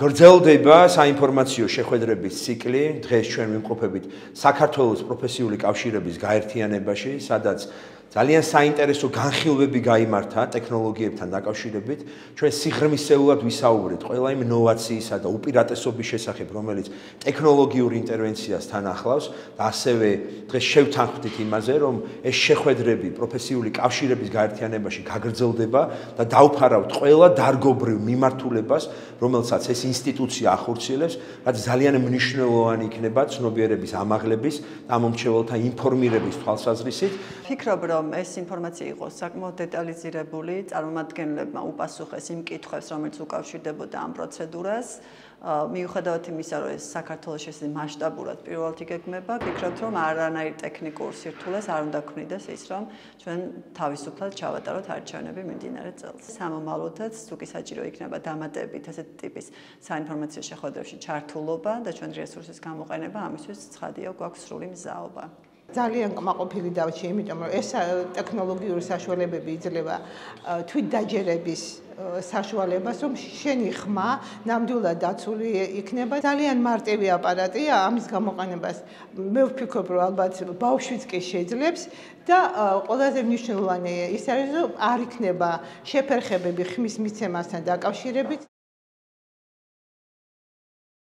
გრძელდება საინფორმაციო შეხვედრების ციკლი დღეს ჩვენ ვიმყოფებით საქართველოს პროფესიული კავშირების გაერთიანებაში, სადაც ძალიან საინტერესო განხილვები გამართა ტექნოლოგიებთან დაკავშირებით. ჩვენ სიღრმისეულად ვისაუბრეთ ყველა იმ ინოვაციისა და უპირატესობის შესახებ, რომელიც ტექნოლოგიურ ინტერვენციას თან ახლავს და ასევე დღეს შევთანხმდით იმაზე, რომ ეს შეხვედრები პროფესიული კავშირების გაერთიანებაში გაგრძელდება და დავფარავთ ყველა დარგობრივ მიმართულებას, რომელსაც ეს ინსტიტუცია ახორციელებს, რაც ძალიან მნიშვნელოვანი იქნება ცნობიერების ამაღლების და მომჩეველთა ინფორმირების თვალსაზრისით. ფიქრობ, რომ რომ ეს ინფორმაცია იყოს საკმაოდ დეტალიზირებული, წარმომადგენლებმა უპასუხეს იმ კითხვებს, რომელიც უკავშირდებოდა ამ პროცედურას. მიუხედავად იმისა, რომ ეს საქართველოს შესაძლო მასშტაბურად პირველად იგეგმება, ფიქრობთ, რომ არანაირ ტექნიკურ სირთულეს არ უნდა ქმნიდეს ის, რომ ჩვენ თავისუფლად ჩავატაროთ არჩევნები მიმდინარე წელს. სამომავლოდაც თუკი საჭირო იქნება დამატებით ესეთი ტიპის საინფორმაციო შეხვედრებში ჩართულობა და ჩვენ რესურსის გამოყენება, ამისთვის ცხადია გვაქვს სრული მზაობა. ძალიან კმაყოფილი დავჭი, იმიტომ რომ ეს ტექნოლოგიური საშუალებები იძლევა თვით დაჯერების საშუალებას, რომ შენი ხმა ნამდვილად დაცული იქნება. ძალიან მარტივი აპარატია ამის გამოყენებას. მე ვფიქრობ, რომ ალბათ ბავშვიც კი შეძლებს და ყველაზე მნიშვნელოვანი ის არის, რომ არ იქნება შეფერხებები ხმის მიცემასთან დაკავშირებით.